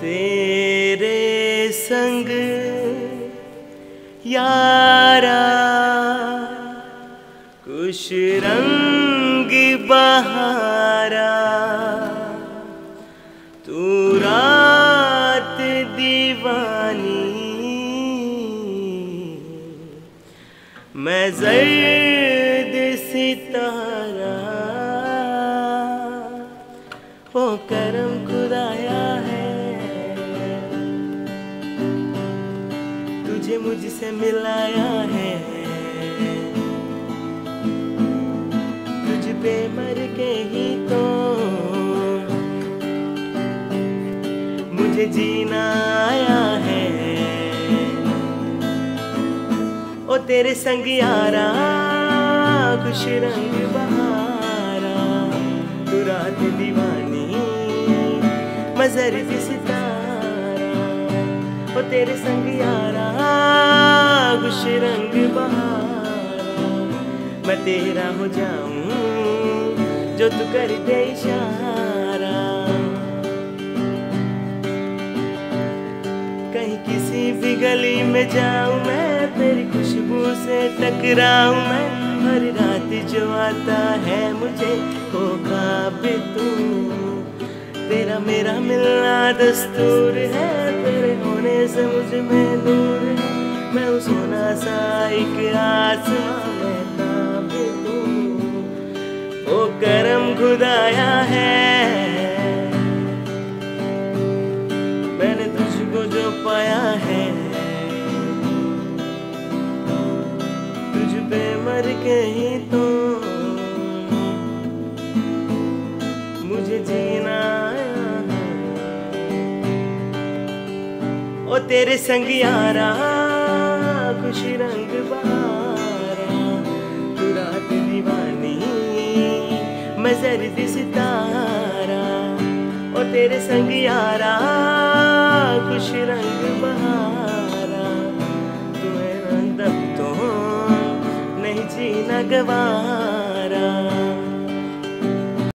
तेरे संग, यारा, कुछ रंग बहारा। तू रात दीवानी, मैं जर्द सितारा। वो करम खुदाया तुझे मुझसे मिलाया है। तुझ पे मर के ही तो मुझे जीना आया है। ओ तेरे संग यारा, खुश रंग बहारा तू रात दीवानी, मजर सितारा ओ तेरे संग यारा खुश रंग बहारा। मैं तेरा हो जाऊँ, जो तू कर दे इशारा। कहीं किसी भी गली में जाऊँ मैं, तेरी खुशबू से टकराऊं मैं। हर रात जो आता है मुझे वो ख्वाब तू। तेरा मेरा मिलना दस्तूर है सा एक तू। वो करम खुदाया है। मैंने तुझको जो पाया है, तुझ पे मर के ही तो। मुझे जीना आया ओ तेरे संग यारा खुशी रंग बहारा तू रात दीवानी, मैं जर्द सितारा ओ तेरे संग यारा, खुश रंग बहारा तुम्हें रंग तो नहीं जीना गवारा।